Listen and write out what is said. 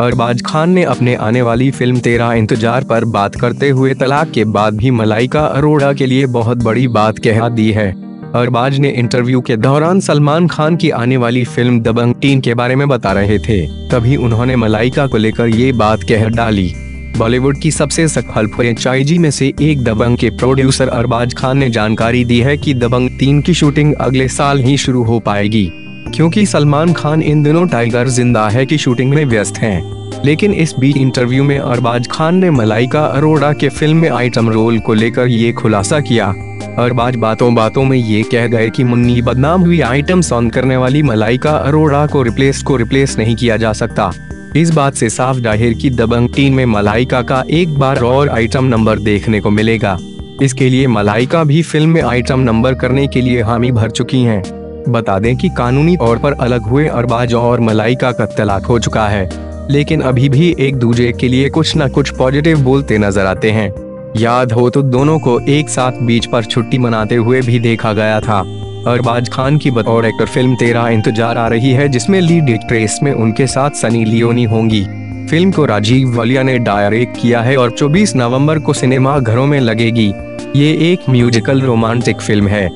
अरबाज खान ने अपने आने वाली फ़िल्म तेरा इंतज़ार पर बात करते हुए तलाक के बाद भी मलाइका अरोड़ा के लिए बहुत बड़ी बात कह दी है। अरबाज ने इंटरव्यू के दौरान सलमान खान की आने वाली फ़िल्म दबंग टीन के बारे में बता रहे थे। तभी उन्होंने मलाइका को लेकर ये बात कह डाली। बॉलीवुड की सबसे सफल फ्रेंचाइजी में से एक दबंग के प्रोड्यूसर अरबाज खान ने जानकारी दी है कि दबंग तीन की शूटिंग अगले साल ही शुरू हो पाएगी। क्योंकि सलमान खान इन दिनों टाइगर ज़िंदा है की शूटिंग में व्यस्त हैं। लेकिन इस बीच इंटरव्यू में अरबाज खान ने मलाइका अरोड़ा के फ़िल्म में आइटम रोल को लेकर ये खुलासा किया अरबाज बातों बातों में ये कह गए कि मुन्नी बदनाम हुई आइटम सॉन्ग करने वाली मलाइका अरोड़ा को रिप्लेस को रिप्लेस नहीं किया जा सकता इस बात से साफ़ ज़ाहिर की दबंग टीम में मलाइका का एक बार और आइटम नंबर देखने को मिलेगा इसके लिए मलाइका भी फ़िल्म में आइटम नंबर करने के लिए हामी भर चुकी हैं। बता दें कि कानूनी तौर पर अलग हुए अरबाज और मलाइका का तलाक हो चुका है, लेकिन अभी भी एक दूसरे के लिए कुछ न कुछ पॉजिटिव बोलते नज़र आते हैं। याद हो तो दोनों को एक साथ बीच पर छुट्टी मनाते हुए भी देखा गया था। अरबाज खान की बतौर एक्टर फ़िल्म तेरा इंतज़ार आ रही है, जिसमें लीड एक्ट्रेस में उनके साथ सनी लियोनी होंगी। फ़िल्म को राजीव वलिया ने डायरेक्ट किया है और 24 नवंबर को सिनेमा घरों में लगेगी। ये एक म्यूजिकल रोमांटिक फ़िल्म है।